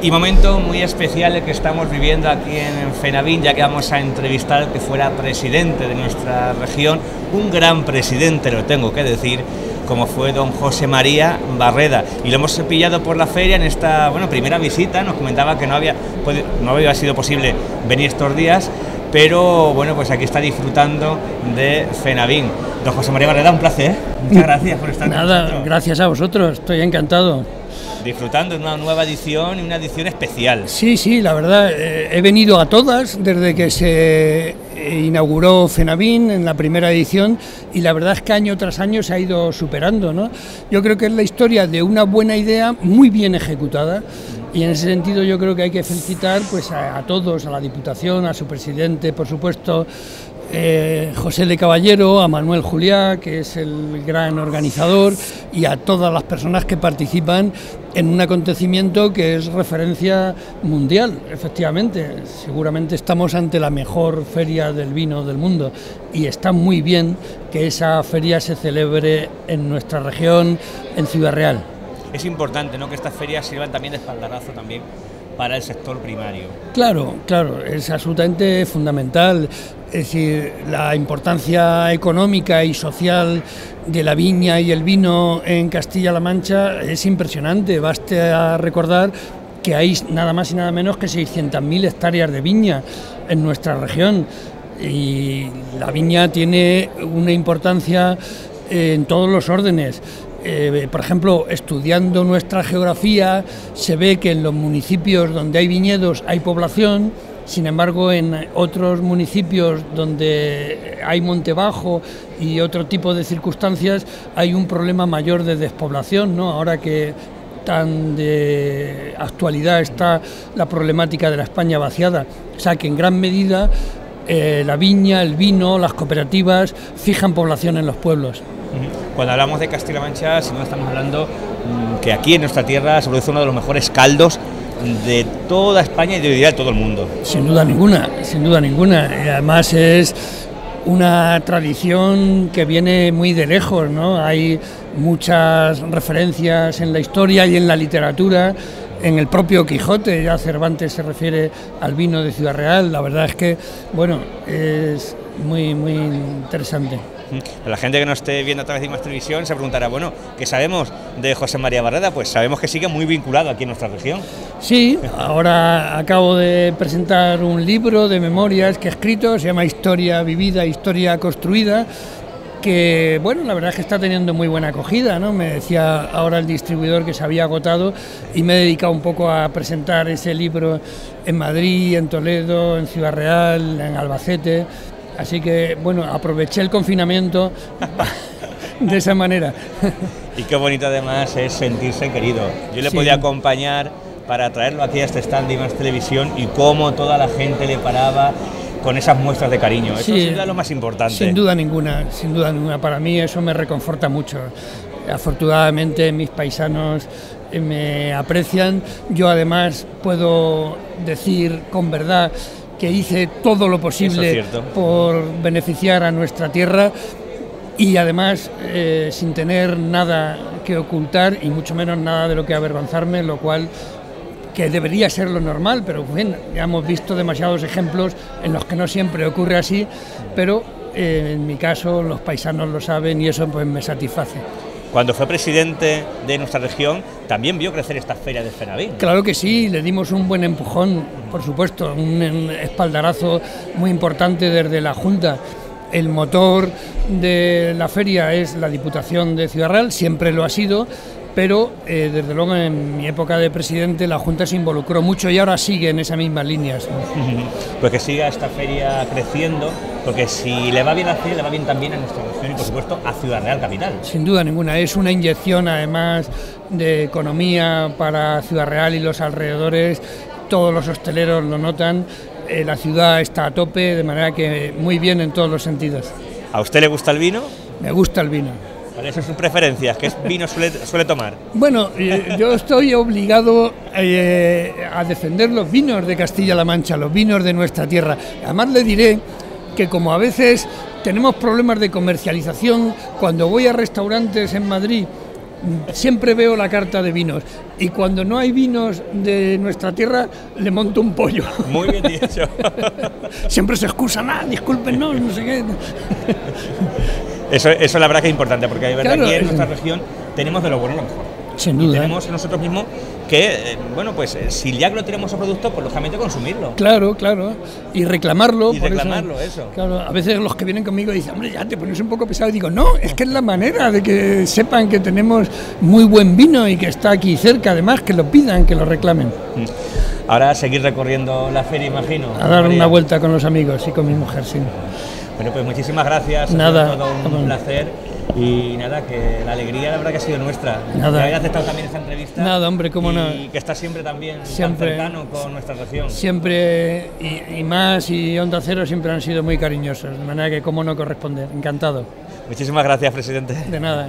Y momento muy especial el que estamos viviendo aquí en Fenavín, ya que vamos a entrevistar al que fuera presidente de nuestra región, un gran presidente, lo tengo que decir, como fue don José María Barreda. Y lo hemos pillado por la feria en esta bueno, primera visita, nos comentaba que no había, no había sido posible venir estos días, pero bueno, pues aquí está disfrutando de Fenavín. Don José María Barreda, un placer. Muchas gracias por estar Nada, gracias a vosotros, estoy encantado disfrutando de una nueva edición y una edición especial. Sí, sí, la verdad, eh, he venido a todas desde que se inauguró Fenavín en la primera edición y la verdad es que año tras año se ha ido superando. ¿no? Yo creo que es la historia de una buena idea muy bien ejecutada y en ese sentido yo creo que hay que felicitar pues, a todos, a la Diputación, a su presidente, por supuesto, eh, José de Caballero, a Manuel Juliá, que es el gran organizador, y a todas las personas que participan en un acontecimiento que es referencia mundial, efectivamente. Seguramente estamos ante la mejor feria del vino del mundo y está muy bien que esa feria se celebre en nuestra región, en Ciudad Real. Es importante ¿no? que estas ferias sirvan también de espaldarazo también para el sector primario. Claro, claro, es absolutamente fundamental. Es decir, la importancia económica y social de la viña y el vino en Castilla-La Mancha es impresionante. Baste a recordar que hay nada más y nada menos que 600.000 hectáreas de viña en nuestra región y la viña tiene una importancia en todos los órdenes. Eh, por ejemplo, estudiando nuestra geografía, se ve que en los municipios donde hay viñedos hay población, sin embargo, en otros municipios donde hay monte bajo y otro tipo de circunstancias, hay un problema mayor de despoblación, ¿no? Ahora que tan de actualidad está la problemática de la España vaciada. O sea que en gran medida eh, la viña, el vino, las cooperativas fijan población en los pueblos. Cuando hablamos de Castilla-La Mancha, si no estamos hablando mm, que aquí en nuestra tierra se produce uno de los mejores caldos de toda España y de todo el mundo. Sin duda ninguna, sin duda ninguna. Además es una tradición que viene muy de lejos, ¿no? Hay muchas referencias en la historia y en la literatura. En el propio Quijote, ya Cervantes se refiere al vino de Ciudad Real. La verdad es que, bueno, es muy, muy interesante. La gente que no esté viendo a través de más televisión se preguntará, bueno, ¿qué sabemos de José María Barreda? Pues sabemos que sigue muy vinculado aquí en nuestra región. Sí, ahora acabo de presentar un libro de memorias que he escrito, se llama Historia vivida, Historia construida que bueno, la verdad es que está teniendo muy buena acogida, ¿no? Me decía ahora el distribuidor que se había agotado y me he dedicado un poco a presentar ese libro en Madrid, en Toledo, en Ciudad Real, en Albacete Así que, bueno, aproveché el confinamiento de esa manera. Y qué bonito además es sentirse querido. Yo le podía acompañar para traerlo aquí a este stand de más televisión y cómo toda la gente le paraba con esas muestras de cariño. Eso es lo más importante. Sin duda ninguna, sin duda ninguna. Para mí eso me reconforta mucho. Afortunadamente mis paisanos eh, me aprecian. Yo además puedo decir con verdad que hice todo lo posible por beneficiar a nuestra tierra y además eh, sin tener nada que ocultar y mucho menos nada de lo que avergonzarme, lo cual que debería ser lo normal, pero bueno, ya hemos visto demasiados ejemplos en los que no siempre ocurre así, pero eh, en mi caso los paisanos lo saben y eso pues me satisface. Cuando fue presidente de nuestra región, también vio crecer esta feria de Fenavín. Claro que sí, le dimos un buen empujón, por supuesto, un espaldarazo muy importante desde la Junta. El motor de la feria es la Diputación de Ciudad Real, siempre lo ha sido, pero eh, desde luego en mi época de presidente la Junta se involucró mucho y ahora sigue en esas mismas líneas. Pues que siga esta feria creciendo, porque si le va bien a Ciudad, le va bien también a nuestra región y por supuesto a Ciudad Real Capital. Sin duda ninguna, es una inyección además de economía para Ciudad Real y los alrededores, todos los hosteleros lo notan, eh, la ciudad está a tope, de manera que muy bien en todos los sentidos. ¿A usted le gusta el vino? Me gusta el vino. ¿Cuáles son sus preferencias? ¿Qué vino suele, suele tomar? Bueno, eh, yo estoy obligado eh, a defender los vinos de Castilla-La Mancha, los vinos de nuestra tierra. Además le diré que como a veces tenemos problemas de comercialización, cuando voy a restaurantes en Madrid siempre veo la carta de vinos y cuando no hay vinos de nuestra tierra le monto un pollo. Muy bien dicho. siempre se excusan, ah, discúlpenos, no sé qué. Eso, eso la verdad que es importante, porque de verdad aquí en nuestra región tenemos de lo bueno lo mejor. Sin duda. tenemos nosotros mismos que, eh, bueno, pues eh, si ya que lo tenemos a producto, pues lógicamente consumirlo. Claro, claro. Y reclamarlo. Y reclamarlo, eso, Claro, a veces los que vienen conmigo dicen, hombre, ya te pones un poco pesado. Y digo, no, es que es la manera de que sepan que tenemos muy buen vino y que está aquí cerca, además, que lo pidan, que lo reclamen. Mm. Ahora seguir recorriendo la feria, imagino. A dar una vuelta con los amigos y con mi mujer, sí. Bueno, pues muchísimas gracias. Nada. Ha sido todo un placer. Y nada, que la alegría la verdad que ha sido nuestra. Nada. Que hayas aceptado también esta entrevista. Nada, hombre, cómo no. Y que estás siempre también siempre, tan cercano con nuestra región. Siempre, y, y, más, y Onda Cero siempre han sido muy cariñosos. De manera que cómo no corresponde. Encantado. Muchísimas gracias, presidente. De nada.